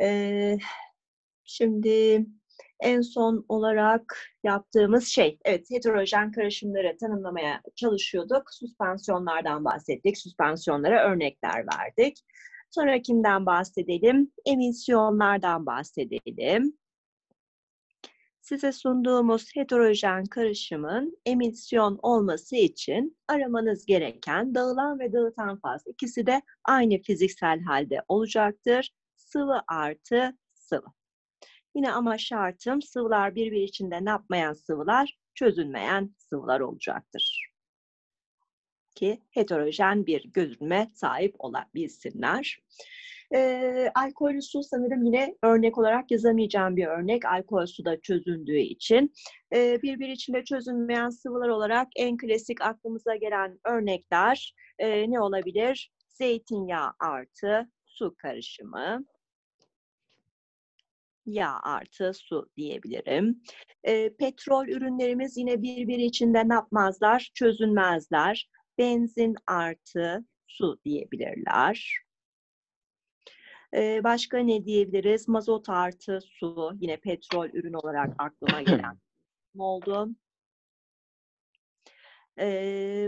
Ee, şimdi en son olarak yaptığımız şey, evet heterojen karışımları tanımlamaya çalışıyorduk. Süspansiyonlardan bahsettik, süspansiyonlara örnekler verdik. Sonra kimden bahsedelim? Emisyonlardan bahsedelim. Size sunduğumuz heterojen karışımın emisyon olması için aramanız gereken dağılan ve dağıtan faz ikisi de aynı fiziksel halde olacaktır. Sıvı artı sıvı. Yine ama şartım sıvılar birbiri içinde ne yapmayan sıvılar, çözünmeyen sıvılar olacaktır. Ki heterojen bir görünme sahip olabilsinler. E, alkollü su sanırım yine örnek olarak yazamayacağım bir örnek. Alkol suda çözündüğü için. E, birbiri içinde çözünmeyen sıvılar olarak en klasik aklımıza gelen örnekler e, ne olabilir? Zeytinyağı artı su karışımı yağ artı su diyebilirim. E, petrol ürünlerimiz yine birbiri içinde ne yapmazlar? Çözünmezler. Benzin artı su diyebilirler. E, başka ne diyebiliriz? Mazot artı su. Yine petrol ürün olarak aklıma gelen oldu.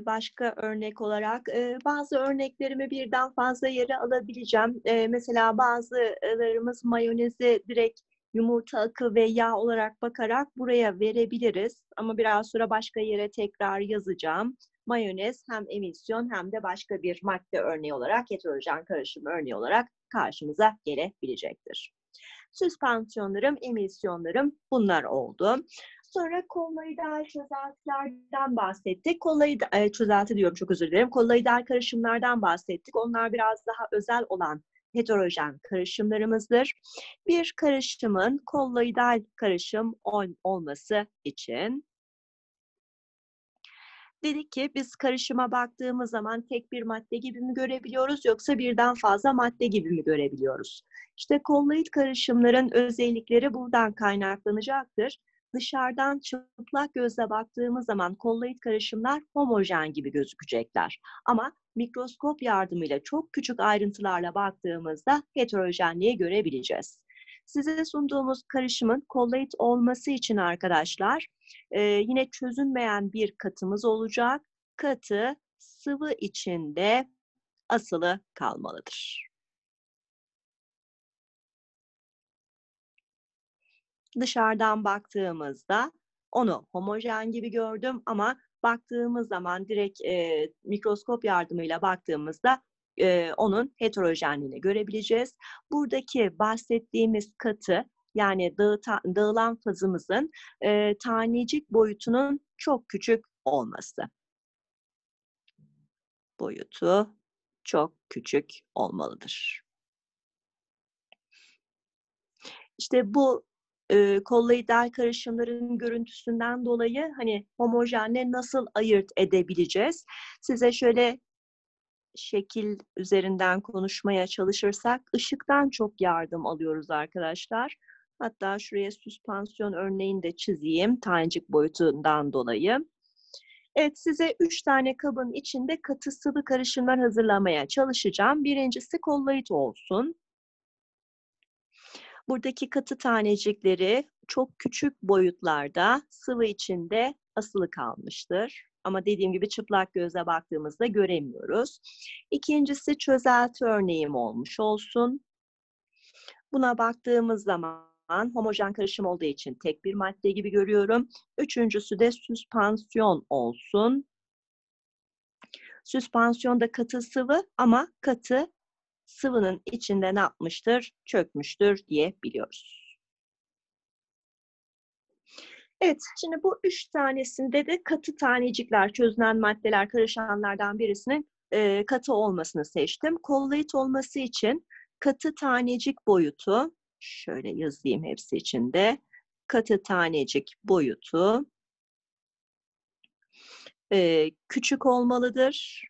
Başka örnek olarak bazı örneklerimi birden fazla yere alabileceğim. Mesela bazılarımız mayonezi direkt yumurta akı ve yağ olarak bakarak buraya verebiliriz. Ama biraz sonra başka yere tekrar yazacağım. Mayonez hem emisyon hem de başka bir madde örneği olarak, heterojen karışım örneği olarak karşımıza gelebilecektir. Süspansiyonlarım, emisyonlarım bunlar oldu. Sonra kolloidal çözeltilerden bahsettik. Kolloid, e, çözelti diyorum çok özür dilerim. Kolloidal karışımlardan bahsettik. Onlar biraz daha özel olan heterojen karışımlarımızdır. Bir karışımın kolloidal karışım ol, olması için dedik ki biz karışıma baktığımız zaman tek bir madde gibi mi görebiliyoruz yoksa birden fazla madde gibi mi görebiliyoruz? İşte kolloid karışımların özellikleri buradan kaynaklanacaktır dışarıdan çıplak gözle baktığımız zaman kolloid karışımlar homojen gibi gözükecekler. Ama mikroskop yardımıyla çok küçük ayrıntılarla baktığımızda heterojenliği görebileceğiz. Size sunduğumuz karışımın kolloid olması için arkadaşlar e, yine çözünmeyen bir katımız olacak. Katı sıvı içinde asılı kalmalıdır. Dışarıdan baktığımızda onu homojen gibi gördüm ama baktığımız zaman direkt e, mikroskop yardımıyla baktığımızda e, onun heterojenliğini görebileceğiz. Buradaki bahsettiğimiz katı yani dağıta, dağılan fazımızın e, tanecik boyutunun çok küçük olması. Boyutu çok küçük olmalıdır. İşte bu e, kolloidal karışımların görüntüsünden dolayı hani homojenle nasıl ayırt edebileceğiz? Size şöyle şekil üzerinden konuşmaya çalışırsak ışıktan çok yardım alıyoruz arkadaşlar. Hatta şuraya süspansiyon örneğini de çizeyim tanecik boyutundan dolayı. Evet size üç tane kabın içinde katı sıvı karışımlar hazırlamaya çalışacağım. Birincisi kolloid olsun. Buradaki katı tanecikleri çok küçük boyutlarda sıvı içinde asılı kalmıştır. Ama dediğim gibi çıplak gözle baktığımızda göremiyoruz. İkincisi çözelti örneğim olmuş olsun. Buna baktığımız zaman homojen karışım olduğu için tek bir madde gibi görüyorum. Üçüncüsü de süspansiyon olsun. Süspansiyon da katı sıvı ama katı sıvının içinde ne yapmıştır? Çökmüştür diyebiliyoruz. Evet, şimdi bu üç tanesinde de katı tanecikler, çözünen maddeler, karışanlardan birisinin e, katı olmasını seçtim. Kolloid olması için katı tanecik boyutu, şöyle yazayım hepsi içinde, katı tanecik boyutu e, küçük olmalıdır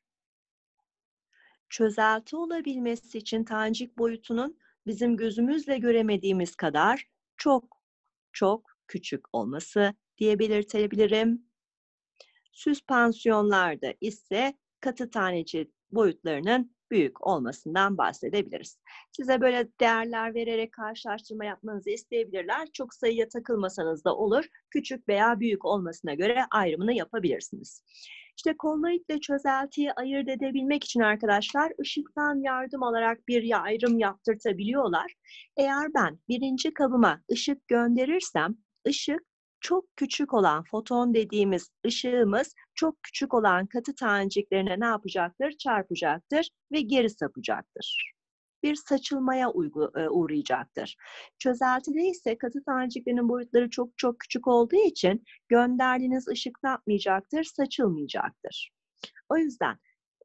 çözelti olabilmesi için tanecik boyutunun bizim gözümüzle göremediğimiz kadar çok çok küçük olması diye belirtebilirim. Süspansiyonlarda ise katı tanecik boyutlarının büyük olmasından bahsedebiliriz. Size böyle değerler vererek karşılaştırma yapmanızı isteyebilirler. Çok sayıya takılmasanız da olur. Küçük veya büyük olmasına göre ayrımını yapabilirsiniz. İşte kolloidle çözeltiyi ayırt edebilmek için arkadaşlar ışıktan yardım alarak bir ayrım yaptırtabiliyorlar. Eğer ben birinci kabıma ışık gönderirsem ışık çok küçük olan foton dediğimiz ışığımız çok küçük olan katı taneciklerine ne yapacaktır? Çarpacaktır ve geri sapacaktır. Bir saçılmaya e, uğrayacaktır. Çözeltide ise katı taneciklerin boyutları çok çok küçük olduğu için gönderdiğiniz ışık ne yapmayacaktır? Saçılmayacaktır. O yüzden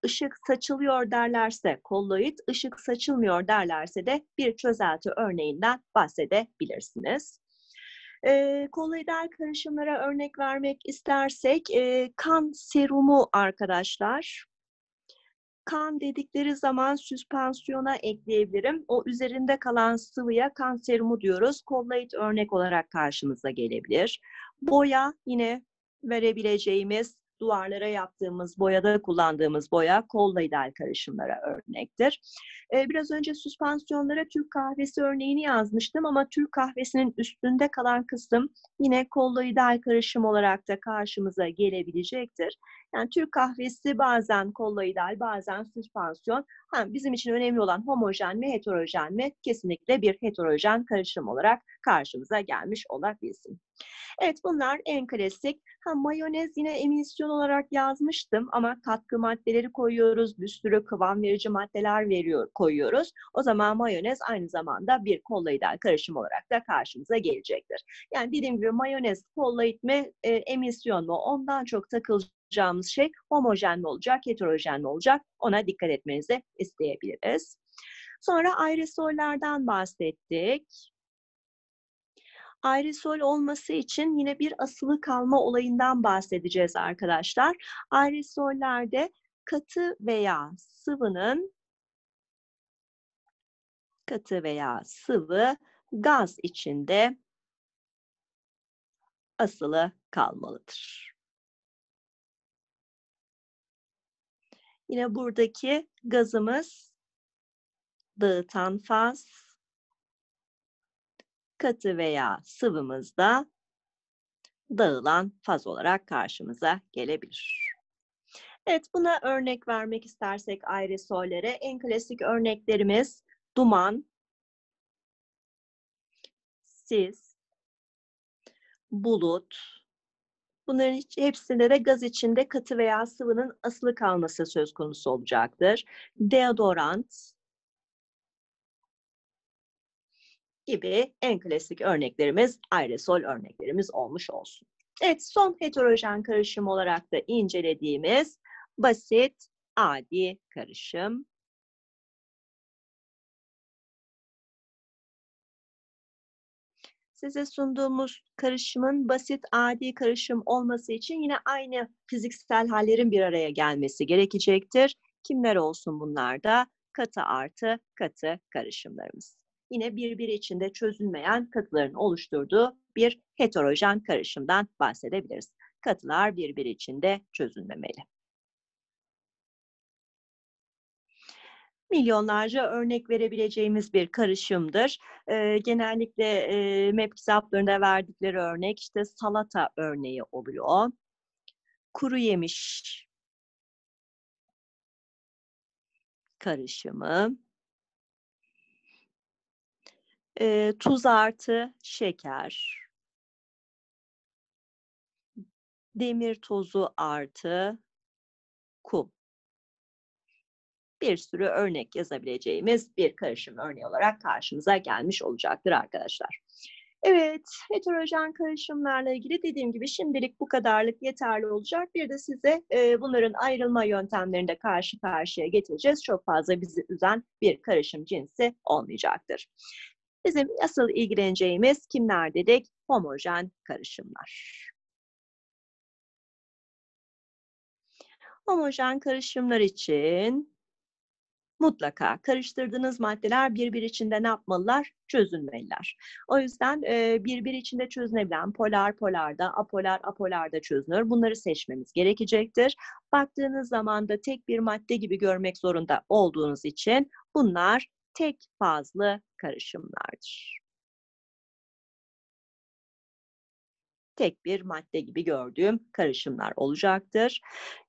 ışık saçılıyor derlerse kolloid, ışık saçılmıyor derlerse de bir çözelti örneğinden bahsedebilirsiniz. E, koloidal karışımlara örnek vermek istersek e, kan serumu arkadaşlar. Kan dedikleri zaman süspansiyona ekleyebilirim. O üzerinde kalan sıvıya kan serumu diyoruz. Kolloid örnek olarak karşımıza gelebilir. Boya yine verebileceğimiz duvarlara yaptığımız boyada kullandığımız boya kolloidal karışımlara örnektir. Ee, biraz önce süspansiyonlara Türk kahvesi örneğini yazmıştım ama Türk kahvesinin üstünde kalan kısım yine kolloidal karışım olarak da karşımıza gelebilecektir. Yani Türk kahvesi bazen kolloidal, bazen süspansiyon. Ha, bizim için önemli olan homojen mi, heterojen mi? Kesinlikle bir heterojen karışım olarak karşımıza gelmiş olabilsin. Evet bunlar en klasik. Ha, mayonez yine emisyon olarak yazmıştım ama katkı maddeleri koyuyoruz. Bir sürü kıvam verici maddeler veriyor, koyuyoruz. O zaman mayonez aynı zamanda bir kolloidal karışım olarak da karşımıza gelecektir. Yani dediğim gibi mayonez kolloid mi, e, emisyon mu ondan çok takılacağımız şey homojen mi olacak, heterojen mi olacak ona dikkat etmenizi isteyebiliriz. Sonra aerosollerden bahsettik aerosol olması için yine bir asılı kalma olayından bahsedeceğiz arkadaşlar. Aerosollerde katı veya sıvının katı veya sıvı gaz içinde asılı kalmalıdır. Yine buradaki gazımız dağıtan faz, katı veya sıvımızda dağılan faz olarak karşımıza gelebilir. Evet, buna örnek vermek istersek aerosollere en klasik örneklerimiz duman, sis, bulut. Bunların hepsinde de gaz içinde katı veya sıvının asılı kalması söz konusu olacaktır. Deodorant, gibi en klasik örneklerimiz aerosol örneklerimiz olmuş olsun. Evet son heterojen karışım olarak da incelediğimiz basit adi karışım. Size sunduğumuz karışımın basit adi karışım olması için yine aynı fiziksel hallerin bir araya gelmesi gerekecektir. Kimler olsun bunlar da? Katı artı katı karışımlarımız yine birbiri içinde çözülmeyen katıların oluşturduğu bir heterojen karışımdan bahsedebiliriz. Katılar birbiri içinde çözülmemeli. Milyonlarca örnek verebileceğimiz bir karışımdır. E, genellikle e, MEP kitaplarında verdikleri örnek işte salata örneği oluyor. Kuru yemiş karışımı, e, tuz artı şeker, demir tozu artı kum. Bir sürü örnek yazabileceğimiz bir karışım örneği olarak karşımıza gelmiş olacaktır arkadaşlar. Evet, heterojen karışımlarla ilgili dediğim gibi şimdilik bu kadarlık yeterli olacak. Bir de size e, bunların ayrılma yöntemlerinde karşı karşıya getireceğiz. Çok fazla bizi üzen bir karışım cinsi olmayacaktır. Bizim asıl ilgileneceğimiz kimler dedik? Homojen karışımlar. Homojen karışımlar için mutlaka karıştırdığınız maddeler birbir içinde ne yapmalılar? Çözünmeliler. O yüzden e, birbir içinde çözünebilen polar polarda, apolar apolarda çözünür. Bunları seçmemiz gerekecektir. Baktığınız zaman da tek bir madde gibi görmek zorunda olduğunuz için bunlar tek fazlı karışımlardır. tek bir madde gibi gördüğüm karışımlar olacaktır.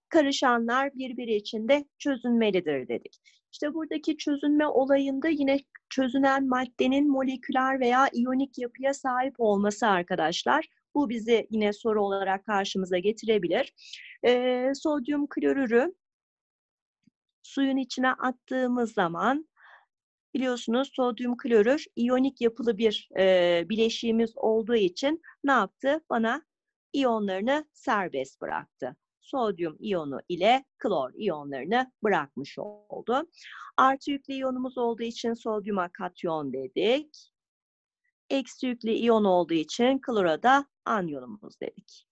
Karışanlar birbiri içinde çözünmelidir dedik. İşte buradaki çözünme olayında yine çözünen maddenin moleküler veya iyonik yapıya sahip olması arkadaşlar. Bu bizi yine soru olarak karşımıza getirebilir. Ee, sodyum klorürü suyun içine attığımız zaman biliyorsunuz sodyum klorür iyonik yapılı bir e, bileşiğimiz olduğu için ne yaptı? Bana iyonlarını serbest bıraktı sodyum iyonu ile klor iyonlarını bırakmış oldu. Artı yüklü iyonumuz olduğu için sodyuma katyon dedik. Eksi yüklü iyon olduğu için klora da anyonumuz dedik.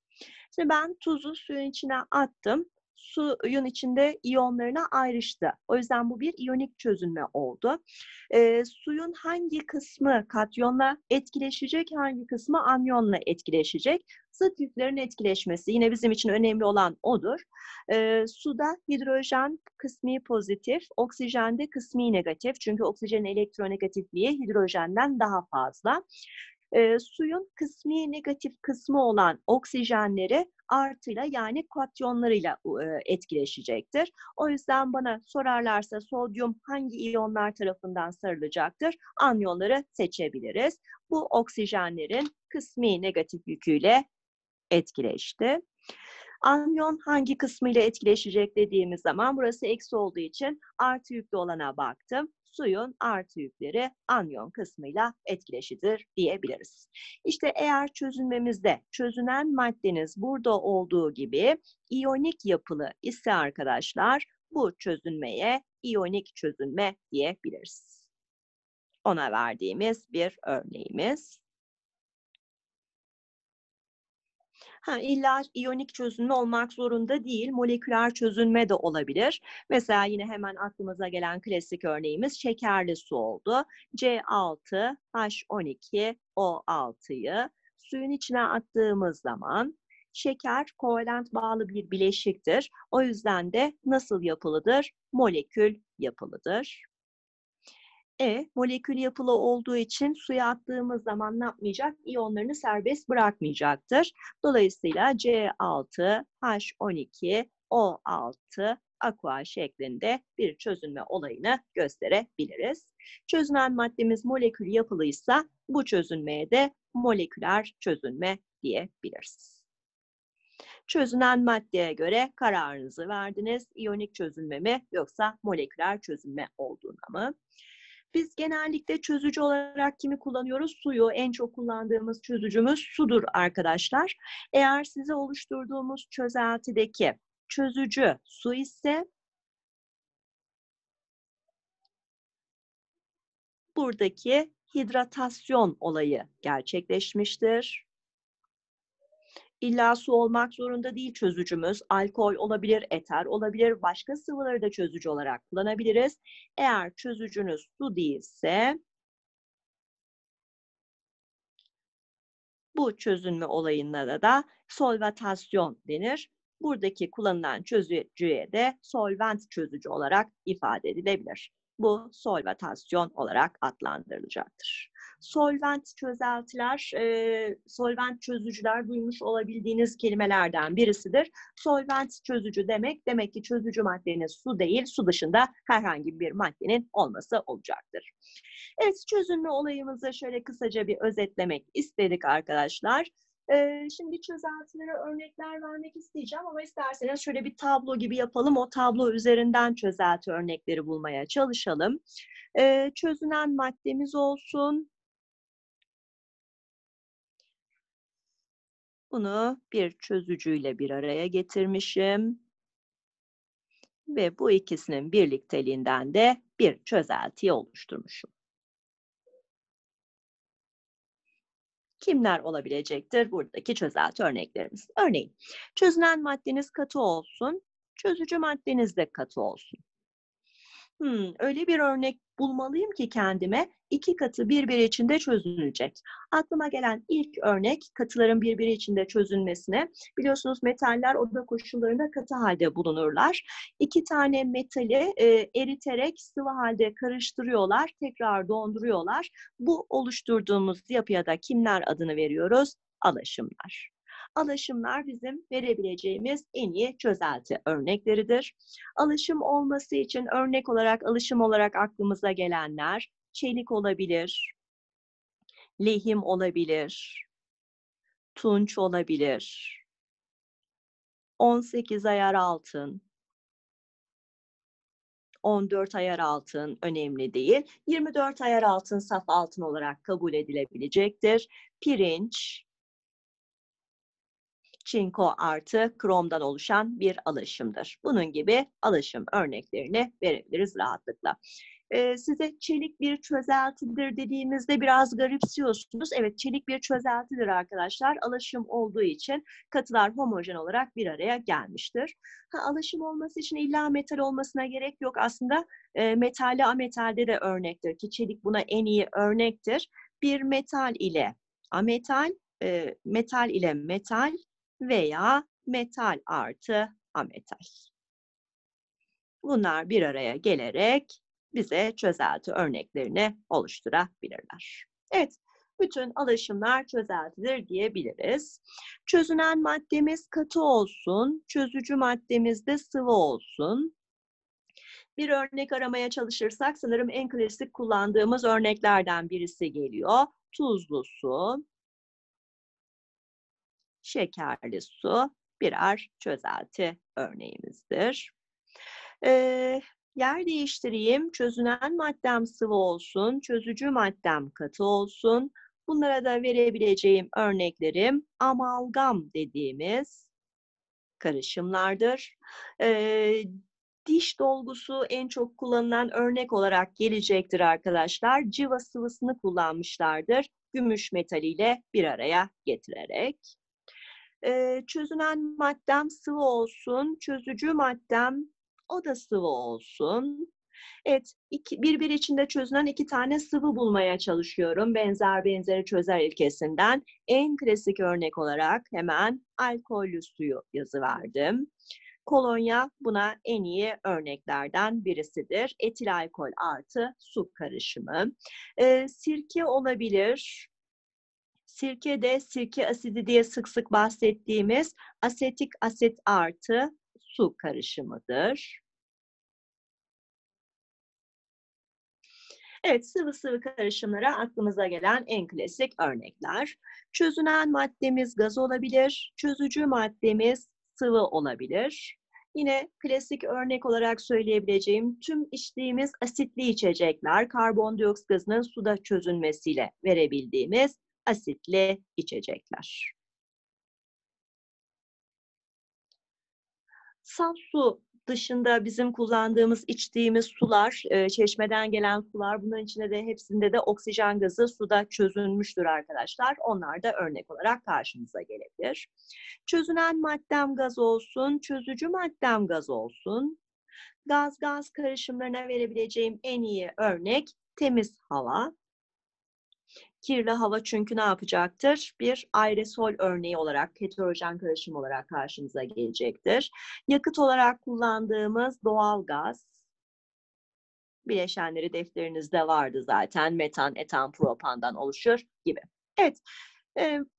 Şimdi ben tuzu suyun içine attım suyun içinde iyonlarına ayrıştı. O yüzden bu bir iyonik çözünme oldu. E, suyun hangi kısmı katyonla etkileşecek, hangi kısmı anyonla etkileşecek? Zıt yüklerin etkileşmesi yine bizim için önemli olan odur. E, suda hidrojen kısmi pozitif, oksijende kısmi negatif. Çünkü oksijenin elektronegatifliği hidrojenden daha fazla e, suyun kısmi negatif kısmı olan oksijenleri artıyla yani katyonlarıyla e, etkileşecektir. O yüzden bana sorarlarsa sodyum hangi iyonlar tarafından sarılacaktır? Anyonları seçebiliriz. Bu oksijenlerin kısmi negatif yüküyle etkileşti. Anyon hangi kısmıyla etkileşecek dediğimiz zaman burası eksi olduğu için artı yüklü olana baktım suyun artı yükleri anyon kısmıyla etkileşidir diyebiliriz. İşte eğer çözünmemizde çözünen maddeniz burada olduğu gibi iyonik yapılı ise arkadaşlar bu çözünmeye iyonik çözünme diyebiliriz. Ona verdiğimiz bir örneğimiz. Ha, illa iyonik çözünme olmak zorunda değil, moleküler çözünme de olabilir. Mesela yine hemen aklımıza gelen klasik örneğimiz şekerli su oldu. C6H12O6'yı suyun içine attığımız zaman şeker kovalent bağlı bir bileşiktir. O yüzden de nasıl yapılıdır? Molekül yapılıdır. E, molekül yapılı olduğu için suya attığımız zaman ne yapmayacak? İyonlarını serbest bırakmayacaktır. Dolayısıyla C6, H12, O6, aqua şeklinde bir çözünme olayını gösterebiliriz. Çözünen maddemiz molekül yapılıysa bu çözünmeye de moleküler çözünme diyebiliriz. Çözünen maddeye göre kararınızı verdiniz. İyonik çözünme mi yoksa moleküler çözünme olduğuna mı? Biz genellikle çözücü olarak kimi kullanıyoruz? Suyu. En çok kullandığımız çözücümüz sudur arkadaşlar. Eğer size oluşturduğumuz çözeltideki çözücü su ise buradaki hidratasyon olayı gerçekleşmiştir. İlla su olmak zorunda değil çözücümüz. Alkol olabilir, eter olabilir. Başka sıvıları da çözücü olarak kullanabiliriz. Eğer çözücünüz su değilse bu çözünme olayına da solvatasyon denir. Buradaki kullanılan çözücüye de solvent çözücü olarak ifade edilebilir. Bu solvatasyon olarak adlandırılacaktır solvent çözeltiler, e, solvent çözücüler duymuş olabildiğiniz kelimelerden birisidir. Solvent çözücü demek, demek ki çözücü maddenin su değil, su dışında herhangi bir maddenin olması olacaktır. Evet, çözünme olayımızı şöyle kısaca bir özetlemek istedik arkadaşlar. Ee, şimdi çözeltilere örnekler vermek isteyeceğim ama isterseniz şöyle bir tablo gibi yapalım. O tablo üzerinden çözelti örnekleri bulmaya çalışalım. Ee, çözünen maddemiz olsun. Bunu bir çözücüyle bir araya getirmişim. Ve bu ikisinin birlikteliğinden de bir çözelti oluşturmuşum. Kimler olabilecektir buradaki çözelti örneklerimiz? Örneğin çözünen maddeniz katı olsun, çözücü maddeniz de katı olsun. Hmm, öyle bir örnek bulmalıyım ki kendime iki katı birbiri içinde çözünecek. Aklıma gelen ilk örnek katıların birbiri içinde çözünmesine. Biliyorsunuz metaller oda koşullarında katı halde bulunurlar. İki tane metali e, eriterek sıvı halde karıştırıyorlar, tekrar donduruyorlar. Bu oluşturduğumuz yapıya da kimler adını veriyoruz? Alaşımlar alaşımlar bizim verebileceğimiz en iyi çözelti örnekleridir. Alışım olması için örnek olarak alışım olarak aklımıza gelenler çelik olabilir, lehim olabilir, tunç olabilir, 18 ayar altın, 14 ayar altın önemli değil. 24 ayar altın saf altın olarak kabul edilebilecektir. Pirinç, çinko artı kromdan oluşan bir alışımdır. Bunun gibi alışım örneklerini verebiliriz rahatlıkla. Ee, size çelik bir çözeltidir dediğimizde biraz garipsiyorsunuz. Evet çelik bir çözeltidir arkadaşlar. Alışım olduğu için katılar homojen olarak bir araya gelmiştir. Ha, alışım olması için illa metal olmasına gerek yok. Aslında e, metalli ametalde de örnektir ki çelik buna en iyi örnektir. Bir metal ile ametal, e, metal ile metal veya metal artı ametal. Bunlar bir araya gelerek bize çözelti örneklerini oluşturabilirler. Evet, bütün alaşımlar çözeltidir diyebiliriz. Çözünen maddemiz katı olsun, çözücü maddemiz de sıvı olsun. Bir örnek aramaya çalışırsak sanırım en klasik kullandığımız örneklerden birisi geliyor. Tuzlu su, şekerli su birer çözelti örneğimizdir. Ee, yer değiştireyim. Çözünen maddem sıvı olsun, çözücü maddem katı olsun. Bunlara da verebileceğim örneklerim amalgam dediğimiz karışımlardır. Ee, diş dolgusu en çok kullanılan örnek olarak gelecektir arkadaşlar. Civa sıvısını kullanmışlardır. Gümüş metaliyle bir araya getirerek e, çözünen maddem sıvı olsun, çözücü maddem o da sıvı olsun. Evet, iki, birbiri içinde çözünen iki tane sıvı bulmaya çalışıyorum. Benzer benzeri çözer ilkesinden. En klasik örnek olarak hemen alkollü suyu yazı verdim. Kolonya buna en iyi örneklerden birisidir. Etil alkol artı su karışımı. Ee, sirke olabilir, Sirke de sirke asidi diye sık sık bahsettiğimiz asetik asit artı su karışımıdır. Evet, sıvı sıvı karışımlara aklımıza gelen en klasik örnekler. Çözünen maddemiz gaz olabilir, çözücü maddemiz sıvı olabilir. Yine klasik örnek olarak söyleyebileceğim tüm içtiğimiz asitli içecekler karbondioksit gazının suda çözünmesiyle verebildiğimiz asitli içecekler. Saf su dışında bizim kullandığımız, içtiğimiz sular, e, çeşmeden gelen sular, bunların içinde de hepsinde de oksijen gazı suda çözülmüştür arkadaşlar. Onlar da örnek olarak karşımıza gelebilir. Çözünen maddem gaz olsun, çözücü maddem gaz olsun. Gaz-gaz karışımlarına verebileceğim en iyi örnek temiz hava. Kirli hava çünkü ne yapacaktır? Bir aerosol örneği olarak, heterojen karışım olarak karşımıza gelecektir. Yakıt olarak kullandığımız doğal gaz, bileşenleri defterinizde vardı zaten. Metan, etan, propandan oluşur gibi. Evet,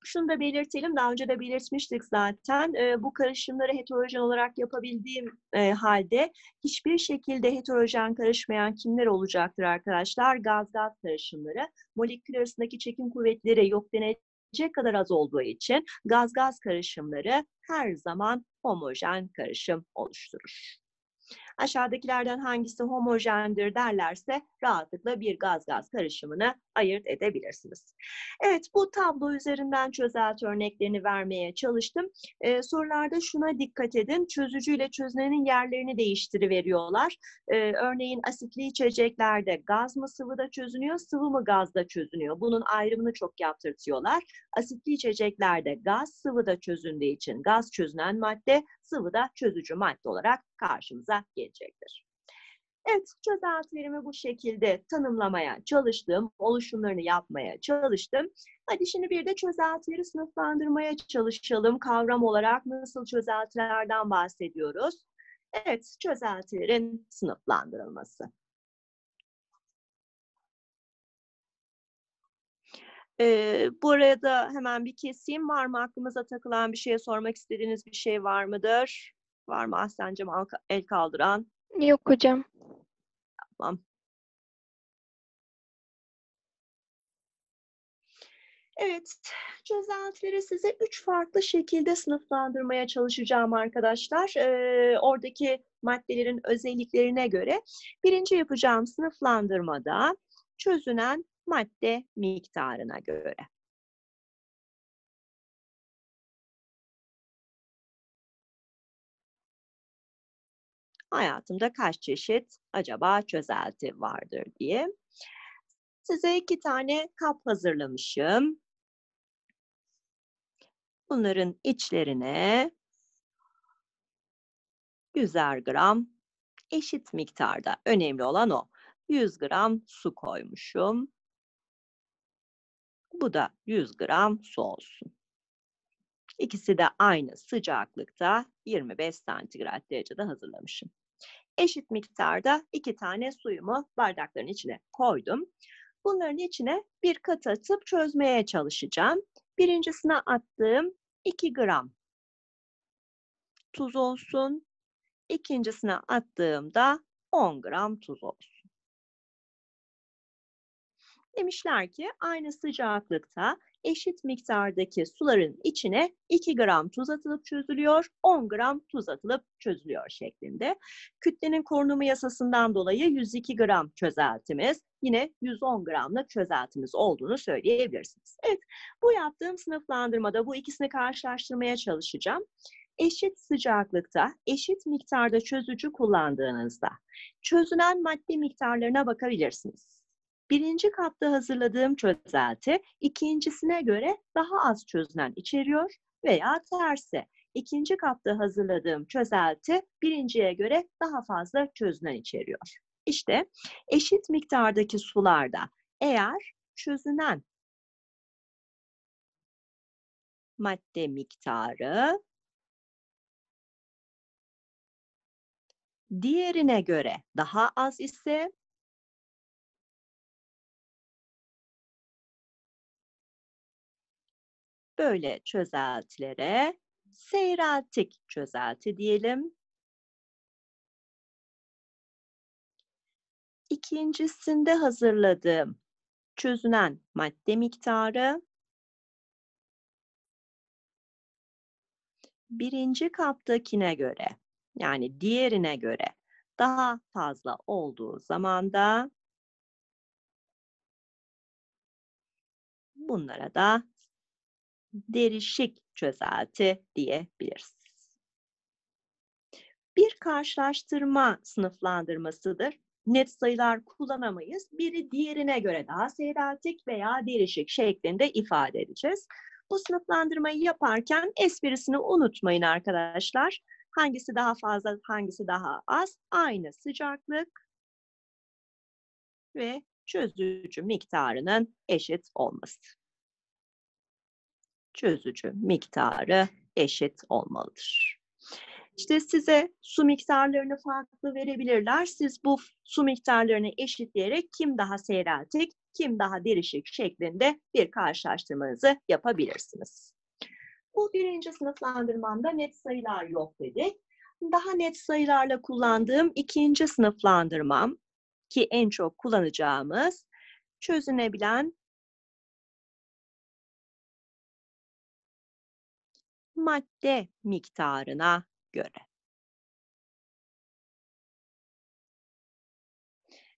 şunu da belirtelim, daha önce de belirtmiştik zaten. Bu karışımları heterojen olarak yapabildiğim halde hiçbir şekilde heterojen karışmayan kimler olacaktır arkadaşlar? Gaz-gaz karışımları. Molekül arasındaki çekim kuvvetleri yok denecek kadar az olduğu için gaz-gaz karışımları her zaman homojen karışım oluşturur aşağıdakilerden hangisi homojendir derlerse rahatlıkla bir gaz-gaz karışımını ayırt edebilirsiniz. Evet bu tablo üzerinden çözelti örneklerini vermeye çalıştım. Ee, sorularda şuna dikkat edin. Çözücüyle çözünenin yerlerini değiştiriveriyorlar. Ee, örneğin asitli içeceklerde gaz mı sıvıda çözünüyor, sıvı mı gazda çözünüyor? Bunun ayrımını çok yaptırtıyorlar. Asitli içeceklerde gaz sıvıda çözündüğü için gaz çözünen madde, sıvıda çözücü madde olarak karşımıza gelecektir. Evet, çözeltilerimi bu şekilde tanımlamaya çalıştım, oluşumlarını yapmaya çalıştım. Hadi şimdi bir de çözeltileri sınıflandırmaya çalışalım. Kavram olarak nasıl çözeltilerden bahsediyoruz? Evet, çözeltilerin sınıflandırılması. Ee, bu arada hemen bir keseyim. Var mı aklımıza takılan bir şey, sormak istediğiniz bir şey var mıdır? Var mı Aslen'cim el kaldıran? Yok hocam. Tamam. Evet, çözeltileri size üç farklı şekilde sınıflandırmaya çalışacağım arkadaşlar. Ee, oradaki maddelerin özelliklerine göre. Birinci yapacağım sınıflandırmada çözünen madde miktarına göre. Hayatımda kaç çeşit acaba çözelti vardır diye. Size iki tane kap hazırlamışım. Bunların içlerine 100'er gram eşit miktarda önemli olan o. 100 gram su koymuşum. Bu da 100 gram su olsun. İkisi de aynı sıcaklıkta 25 santigrat derecede hazırlamışım. Eşit miktarda iki tane suyumu bardakların içine koydum. Bunların içine bir kat atıp çözmeye çalışacağım. Birincisine attığım 2 gram tuz olsun. İkincisine attığımda 10 gram tuz olsun. Demişler ki aynı sıcaklıkta eşit miktardaki suların içine 2 gram tuz atılıp çözülüyor, 10 gram tuz atılıp çözülüyor şeklinde. Kütlenin korunumu yasasından dolayı 102 gram çözeltimiz, yine 110 gramlık çözeltimiz olduğunu söyleyebilirsiniz. Evet, bu yaptığım sınıflandırmada bu ikisini karşılaştırmaya çalışacağım. Eşit sıcaklıkta, eşit miktarda çözücü kullandığınızda çözünen madde miktarlarına bakabilirsiniz. Birinci kapta hazırladığım çözelti ikincisine göre daha az çözünen içeriyor veya tersi. İkinci kapta hazırladığım çözelti birinciye göre daha fazla çözünen içeriyor. İşte eşit miktardaki sularda eğer çözünen madde miktarı diğerine göre daha az ise böyle çözeltilere seyreltik çözelti diyelim. İkincisinde hazırladığım çözünen madde miktarı birinci kaptakine göre yani diğerine göre daha fazla olduğu zaman da bunlara da derişik çözelti diyebiliriz. Bir karşılaştırma sınıflandırmasıdır. Net sayılar kullanamayız. Biri diğerine göre daha seyreltik veya derişik şeklinde ifade edeceğiz. Bu sınıflandırmayı yaparken esprisini unutmayın arkadaşlar. Hangisi daha fazla, hangisi daha az? Aynı sıcaklık ve çözücü miktarının eşit olması çözücü miktarı eşit olmalıdır. İşte size su miktarlarını farklı verebilirler. Siz bu su miktarlarını eşitleyerek kim daha seyreltik, kim daha derişik şeklinde bir karşılaştırmanızı yapabilirsiniz. Bu birinci sınıflandırmamda net sayılar yok dedik. Daha net sayılarla kullandığım ikinci sınıflandırmam ki en çok kullanacağımız çözünebilen madde miktarına göre.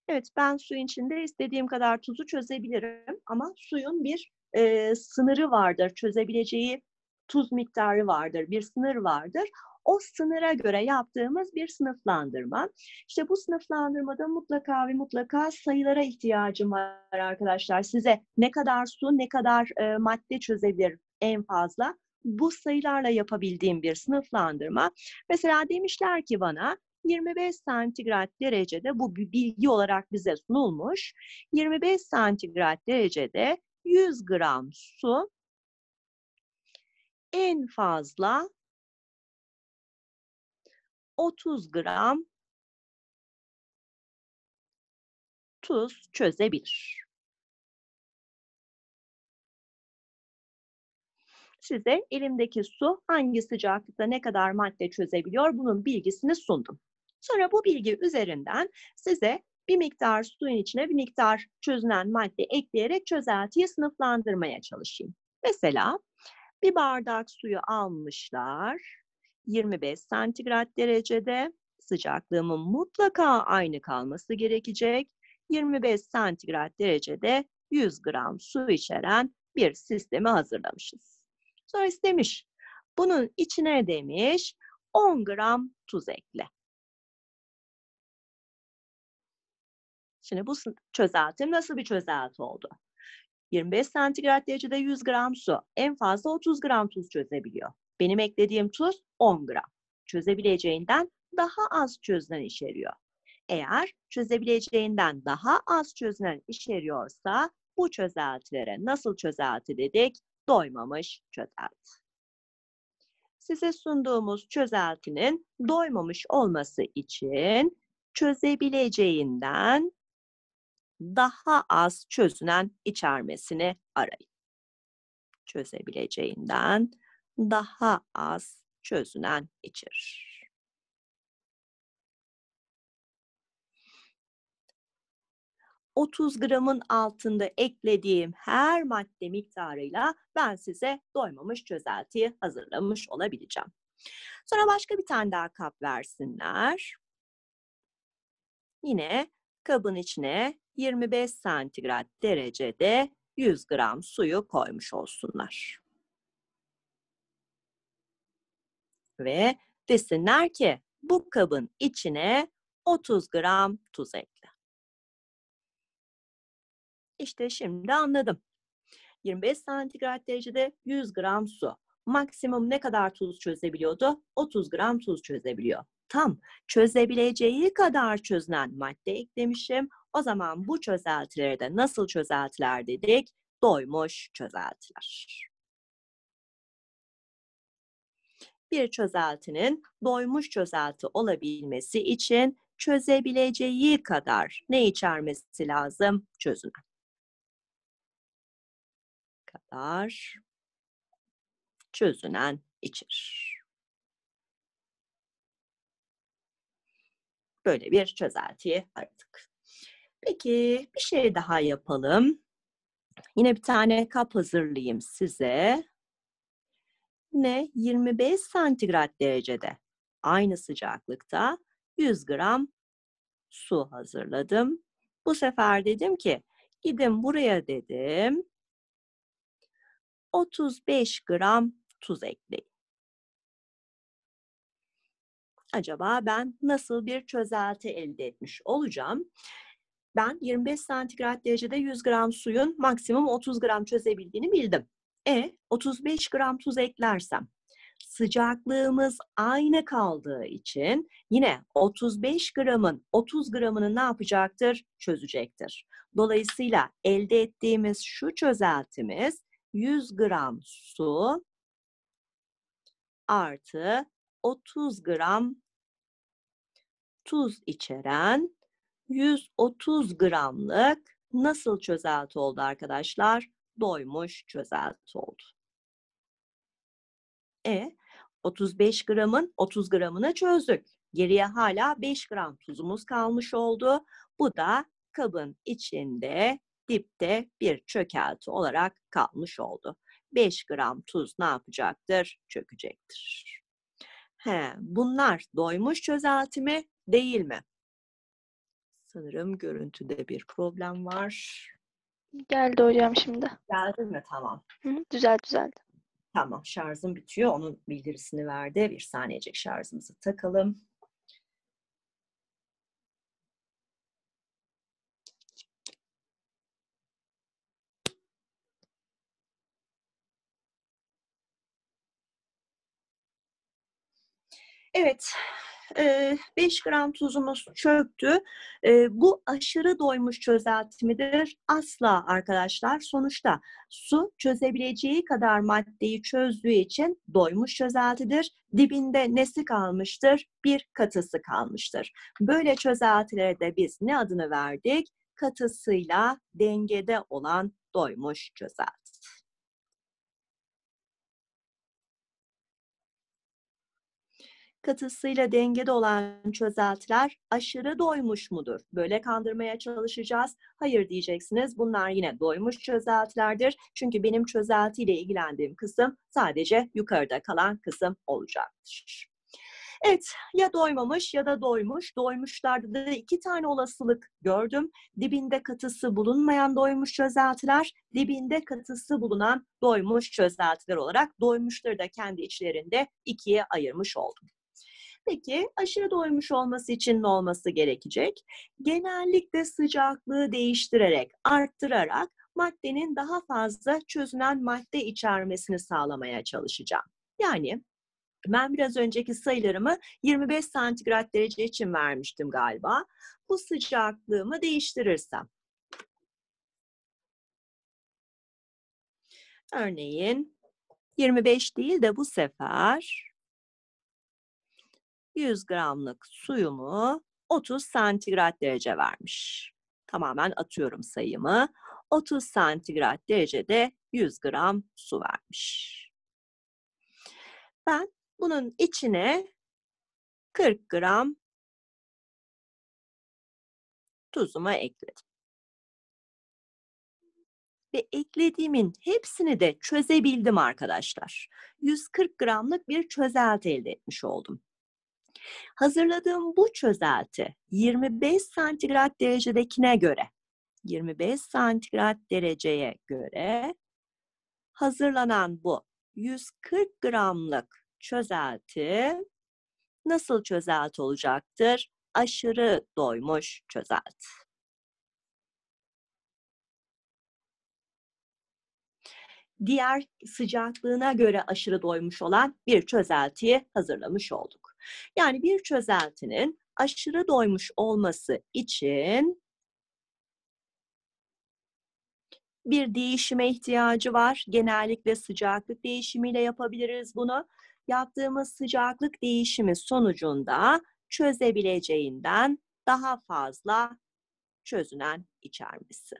Evet, ben suyun içinde istediğim kadar tuzu çözebilirim ama suyun bir e, sınırı vardır, çözebileceği tuz miktarı vardır, bir sınır vardır. O sınıra göre yaptığımız bir sınıflandırma. İşte bu sınıflandırmada mutlaka ve mutlaka sayılara ihtiyacım var arkadaşlar. Size ne kadar su, ne kadar e, madde çözebilir en fazla bu sayılarla yapabildiğim bir sınıflandırma. Mesela demişler ki bana 25 santigrat derecede bu bilgi olarak bize sunulmuş. 25 santigrat derecede 100 gram su en fazla 30 gram tuz çözebilir. Size elimdeki su hangi sıcaklıkta ne kadar madde çözebiliyor bunun bilgisini sundum. Sonra bu bilgi üzerinden size bir miktar suyun içine bir miktar çözünen madde ekleyerek çözeltiyi sınıflandırmaya çalışayım. Mesela bir bardak suyu almışlar. 25 santigrat derecede sıcaklığımın mutlaka aynı kalması gerekecek. 25 santigrat derecede 100 gram su içeren bir sistemi hazırlamışız. Sonra istemiş. Bunun içine demiş 10 gram tuz ekle. Şimdi bu çözeltim nasıl bir çözelti oldu? 25 santigrat derecede 100 gram su. En fazla 30 gram tuz çözebiliyor. Benim eklediğim tuz 10 gram. Çözebileceğinden daha az çözünen içeriyor. Eğer çözebileceğinden daha az çözünen içeriyorsa bu çözeltilere nasıl çözelti dedik? Doymamış çözelti. Size sunduğumuz çözeltinin doymamış olması için çözebileceğinden daha az çözünen içermesini arayın. Çözebileceğinden daha az çözünen içerir. ...30 gramın altında eklediğim her madde miktarıyla ben size doymamış çözeltiyi hazırlamış olabileceğim. Sonra başka bir tane daha kap versinler. Yine kabın içine 25 santigrat derecede 100 gram suyu koymuş olsunlar. Ve desinler ki bu kabın içine 30 gram tuz ekle. İşte şimdi anladım. 25 santigrat derecede 100 gram su. Maksimum ne kadar tuz çözebiliyordu? 30 gram tuz çözebiliyor. Tam çözebileceği kadar çözünen madde eklemişim. O zaman bu çözeltileri de nasıl çözeltiler dedik? Doymuş çözeltiler. Bir çözeltinin doymuş çözelti olabilmesi için çözebileceği kadar ne içermesi lazım? Çözünen. Kadar çözünen içerir. Böyle bir çözeltiyi aradık. Peki bir şey daha yapalım. Yine bir tane kap hazırlayayım size. Yine 25 santigrat derecede aynı sıcaklıkta 100 gram su hazırladım. Bu sefer dedim ki gidin buraya dedim 35 gram tuz ekleyin. Acaba ben nasıl bir çözelti elde etmiş olacağım? Ben 25 santigrat derecede 100 gram suyun maksimum 30 gram çözebildiğini bildim. E 35 gram tuz eklersem sıcaklığımız aynı kaldığı için yine 35 gramın 30 gramını ne yapacaktır? Çözecektir. Dolayısıyla elde ettiğimiz şu çözeltimiz 100 gram su artı 30 gram tuz içeren 130 gramlık nasıl çözelti oldu arkadaşlar? Doymuş çözelti oldu. E 35 gramın 30 gramını çözdük. Geriye hala 5 gram tuzumuz kalmış oldu. Bu da kabın içinde dipte bir çökelti olarak kalmış oldu. 5 gram tuz ne yapacaktır? Çökecektir. He, bunlar doymuş çözelti mi, değil mi? Sanırım görüntüde bir problem var. Geldi hocam şimdi. Geldi mi? Tamam. Hı, düzel düzeldi. Tamam, şarjım bitiyor. Onun bildirisini verdi. Bir saniyecik şarjımızı takalım. Evet, e, 5 gram tuzumuz çöktü. Bu aşırı doymuş çözelti midir? Asla arkadaşlar. Sonuçta su çözebileceği kadar maddeyi çözdüğü için doymuş çözeltidir. Dibinde nesi kalmıştır? Bir katısı kalmıştır. Böyle çözeltilere de biz ne adını verdik? Katısıyla dengede olan doymuş çözelti. Katısıyla dengede olan çözeltiler aşırı doymuş mudur? Böyle kandırmaya çalışacağız. Hayır diyeceksiniz. Bunlar yine doymuş çözeltilerdir. Çünkü benim çözeltiyle ilgilendiğim kısım sadece yukarıda kalan kısım olacaktır. Evet, ya doymamış ya da doymuş. Doymuşlarda da iki tane olasılık gördüm. Dibinde katısı bulunmayan doymuş çözeltiler, dibinde katısı bulunan doymuş çözeltiler olarak doymuşları da kendi içlerinde ikiye ayırmış oldum. Peki aşırı doymuş olması için ne olması gerekecek? Genellikle sıcaklığı değiştirerek, arttırarak maddenin daha fazla çözünen madde içermesini sağlamaya çalışacağım. Yani ben biraz önceki sayılarımı 25 santigrat derece için vermiştim galiba. Bu sıcaklığımı değiştirirsem. Örneğin 25 değil de bu sefer 100 gramlık suyumu 30 santigrat derece vermiş. Tamamen atıyorum sayımı. 30 santigrat derecede 100 gram su vermiş. Ben bunun içine 40 gram tuzumu ekledim. Ve eklediğimin hepsini de çözebildim arkadaşlar. 140 gramlık bir çözelti elde etmiş oldum. Hazırladığım bu çözelti 25 santigrat derecedekine göre 25 santigrat dereceye göre hazırlanan bu 140 gramlık çözelti nasıl çözelti olacaktır? Aşırı doymuş çözelti. Diğer sıcaklığına göre aşırı doymuş olan bir çözeltiyi hazırlamış olduk. Yani bir çözeltinin aşırı doymuş olması için bir değişime ihtiyacı var. Genellikle sıcaklık değişimiyle yapabiliriz bunu. Yaptığımız sıcaklık değişimi sonucunda çözebileceğinden daha fazla çözünen içermesi.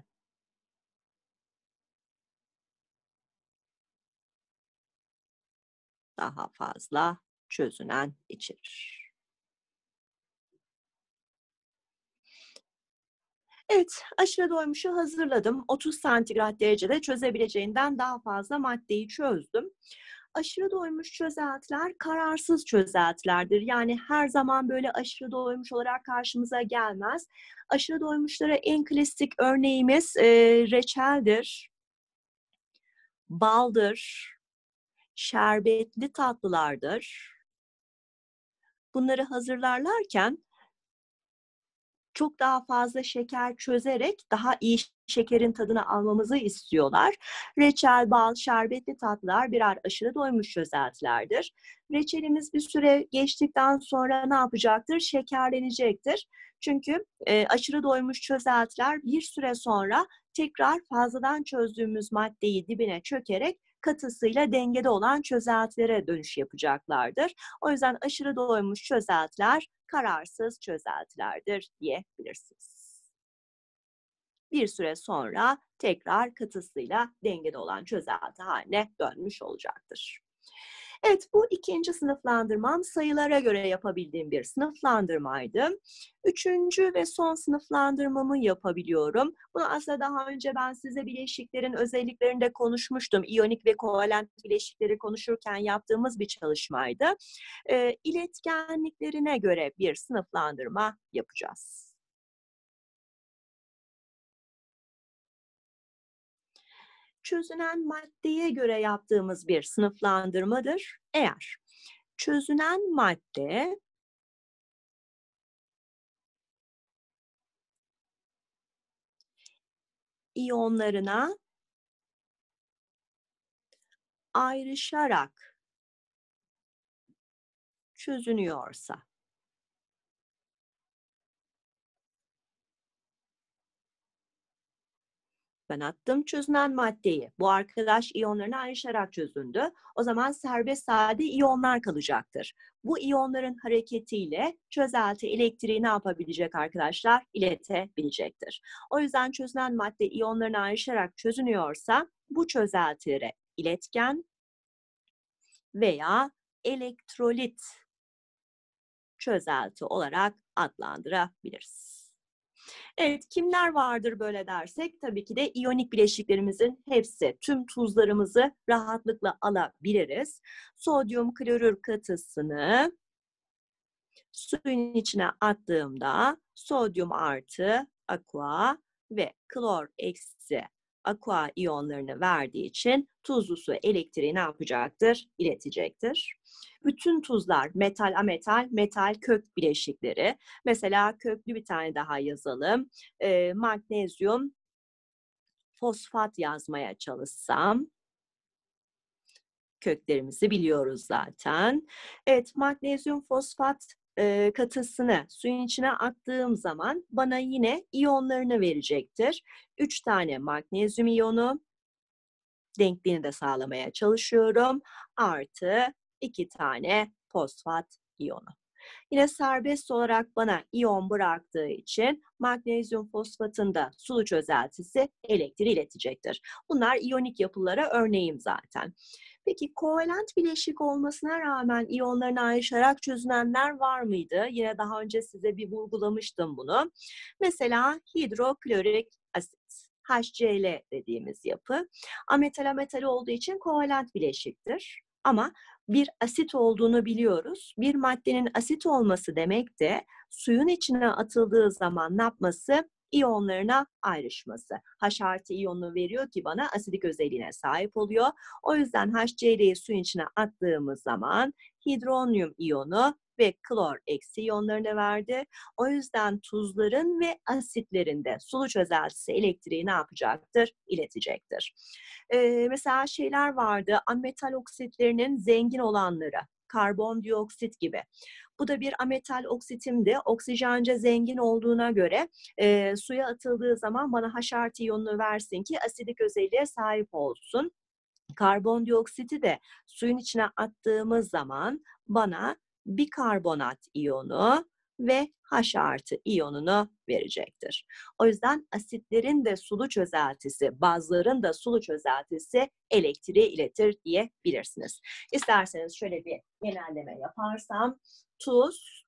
Daha fazla çözünen içerir. Evet, aşırı doymuşu hazırladım. 30 santigrat derecede çözebileceğinden daha fazla maddeyi çözdüm. Aşırı doymuş çözeltiler kararsız çözeltilerdir. Yani her zaman böyle aşırı doymuş olarak karşımıza gelmez. Aşırı doymuşlara en klasik örneğimiz e, reçeldir, baldır, şerbetli tatlılardır bunları hazırlarlarken çok daha fazla şeker çözerek daha iyi şekerin tadını almamızı istiyorlar. Reçel, bal, şerbetli tatlılar birer aşırı doymuş çözeltilerdir. Reçelimiz bir süre geçtikten sonra ne yapacaktır? Şekerlenecektir. Çünkü e, aşırı doymuş çözeltiler bir süre sonra tekrar fazladan çözdüğümüz maddeyi dibine çökerek katısıyla dengede olan çözeltilere dönüş yapacaklardır. O yüzden aşırı doymuş çözeltiler kararsız çözeltilerdir diyebilirsiniz. Bir süre sonra tekrar katısıyla dengede olan çözelti haline dönmüş olacaktır. Evet bu ikinci sınıflandırmam sayılara göre yapabildiğim bir sınıflandırmaydı. Üçüncü ve son sınıflandırmamı yapabiliyorum. Bunu aslında daha önce ben size bileşiklerin özelliklerinde konuşmuştum. İyonik ve kovalent bileşikleri konuşurken yaptığımız bir çalışmaydı. E, iletkenliklerine göre bir sınıflandırma yapacağız. Çözünen maddeye göre yaptığımız bir sınıflandırmadır. Eğer çözünen madde iyonlarına ayrışarak çözünüyorsa Ben attım çözünen maddeyi. Bu arkadaş iyonlarını ayrışarak çözündü. O zaman serbest sade iyonlar kalacaktır. Bu iyonların hareketiyle çözelti elektriği ne yapabilecek arkadaşlar? İletebilecektir. O yüzden çözünen madde iyonlarını ayrışarak çözünüyorsa bu çözeltilere iletken veya elektrolit çözelti olarak adlandırabiliriz. Evet, kimler vardır böyle dersek? Tabii ki de iyonik bileşiklerimizin hepsi, tüm tuzlarımızı rahatlıkla alabiliriz. Sodyum klorür katısını suyun içine attığımda sodyum artı aqua ve klor eksi aqua iyonlarını verdiği için tuzlu su elektriği ne yapacaktır? İletecektir. Bütün tuzlar, metal, ametal, metal kök bileşikleri. Mesela köklü bir tane daha yazalım. E, magnezyum fosfat yazmaya çalışsam. Köklerimizi biliyoruz zaten. Evet, magnezyum fosfat katısını suyun içine attığım zaman bana yine iyonlarını verecektir. Üç tane magnezyum iyonu, denkliğini de sağlamaya çalışıyorum. Artı iki tane fosfat iyonu. Yine serbest olarak bana iyon bıraktığı için magnezyum fosfatın da sulu çözeltisi elektriği iletecektir. Bunlar iyonik yapılara örneğim zaten. Peki kovalent bileşik olmasına rağmen iyonlarını ayrışarak çözünenler var mıydı? Yine daha önce size bir vurgulamıştım bunu. Mesela hidroklorik asit. HCl dediğimiz yapı. Ametal ametal olduğu için kovalent bileşiktir. Ama bir asit olduğunu biliyoruz. Bir maddenin asit olması demek de suyun içine atıldığı zaman ne yapması? İyonlarına ayrışması. H artı iyonu veriyor ki bana asidik özelliğine sahip oluyor. O yüzden HCl'yi suyun içine attığımız zaman hidronyum iyonu ve klor eksi iyonlarını verdi. O yüzden tuzların ve asitlerin de sulu çözeltisi elektriği ne yapacaktır? İletecektir. Ee, mesela şeyler vardı, ametal oksitlerinin zengin olanları, karbondioksit gibi. Bu da bir ametal oksitimdi. Oksijence zengin olduğuna göre e, suya atıldığı zaman bana H artı iyonunu versin ki asidik özelliğe sahip olsun. Karbondioksiti de suyun içine attığımız zaman bana bikarbonat iyonu ve H artı iyonunu verecektir. O yüzden asitlerin de sulu çözeltisi, bazların da sulu çözeltisi elektriği iletir diyebilirsiniz. İsterseniz şöyle bir genelleme yaparsam, tuz,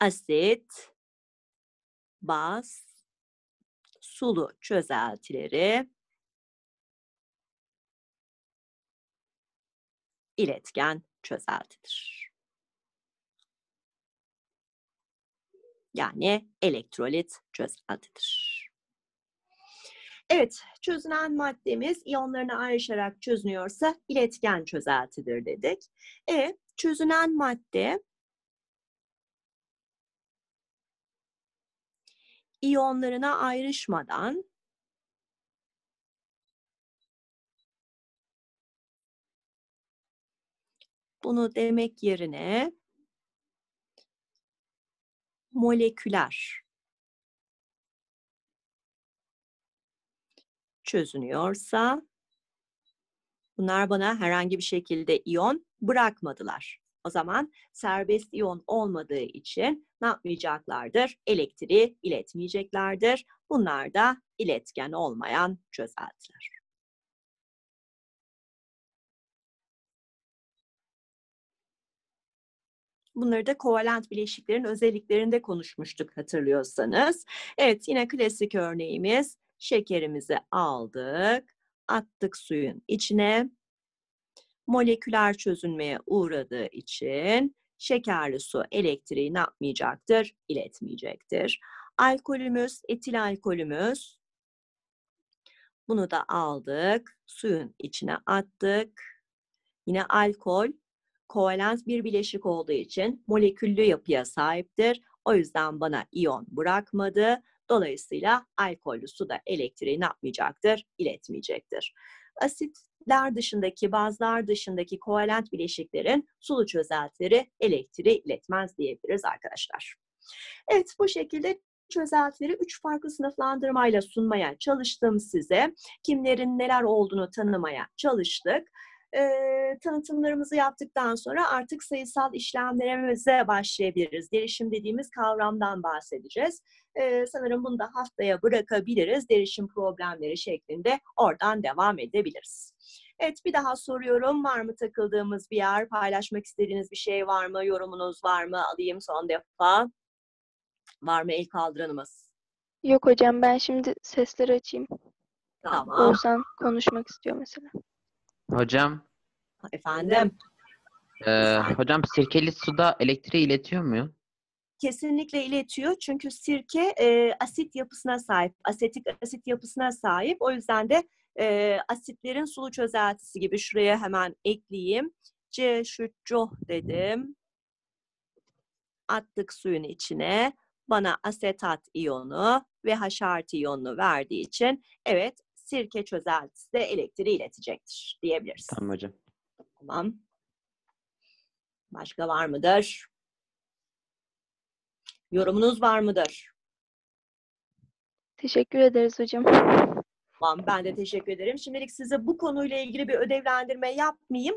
asit, baz, sulu çözeltileri iletken çözeltidir. Yani elektrolit çözeltidir. Evet, çözünen maddemiz iyonlarına ayrışarak çözünüyorsa iletken çözeltidir dedik. E, çözünen madde iyonlarına ayrışmadan bunu demek yerine moleküler çözünüyorsa bunlar bana herhangi bir şekilde iyon bırakmadılar. O zaman serbest iyon olmadığı için ne yapmayacaklardır? Elektriği iletmeyeceklerdir. Bunlar da iletken olmayan çözeltiler. Bunları da kovalent bileşiklerin özelliklerinde konuşmuştuk hatırlıyorsanız. Evet yine klasik örneğimiz şekerimizi aldık, attık suyun içine. Moleküler çözünmeye uğradığı için şekerli su elektriği ne yapmayacaktır? İletmeyecektir. Alkolümüz, etil alkolümüz. Bunu da aldık, suyun içine attık. Yine alkol kovalent bir bileşik olduğu için moleküllü yapıya sahiptir. O yüzden bana iyon bırakmadı. Dolayısıyla alkollü su da elektriği ne yapmayacaktır? İletmeyecektir. Asitler dışındaki, bazılar dışındaki kovalent bileşiklerin sulu çözeltileri elektriği iletmez diyebiliriz arkadaşlar. Evet bu şekilde çözeltileri üç farklı sınıflandırmayla sunmaya çalıştım size. Kimlerin neler olduğunu tanımaya çalıştık. E, tanıtımlarımızı yaptıktan sonra artık sayısal işlemlerimize başlayabiliriz. Derişim dediğimiz kavramdan bahsedeceğiz. E, sanırım bunu da haftaya bırakabiliriz. Derişim problemleri şeklinde oradan devam edebiliriz. Evet bir daha soruyorum. Var mı takıldığımız bir yer? Paylaşmak istediğiniz bir şey var mı? Yorumunuz var mı? Alayım son defa. Var mı el kaldıranımız? Yok hocam ben şimdi sesleri açayım. Tamam. Oğuzhan konuşmak istiyor mesela. Hocam, Efendim. e, hocam sirkeli suda elektriği iletiyor mu? Kesinlikle iletiyor. Çünkü sirke e, asit yapısına sahip. Asetik asit yapısına sahip. O yüzden de e, asitlerin sulu çözeltisi gibi şuraya hemen ekleyeyim. C şu coh dedim. Attık suyun içine. Bana asetat iyonu ve H artı iyonunu verdiği için evet sirke çözeltisi de elektriği iletecektir diyebiliriz. Tamam hocam. Tamam. Başka var mıdır? Yorumunuz var mıdır? Teşekkür ederiz hocam. Tamam, ben de teşekkür ederim. Şimdilik size bu konuyla ilgili bir ödevlendirme yapmayayım.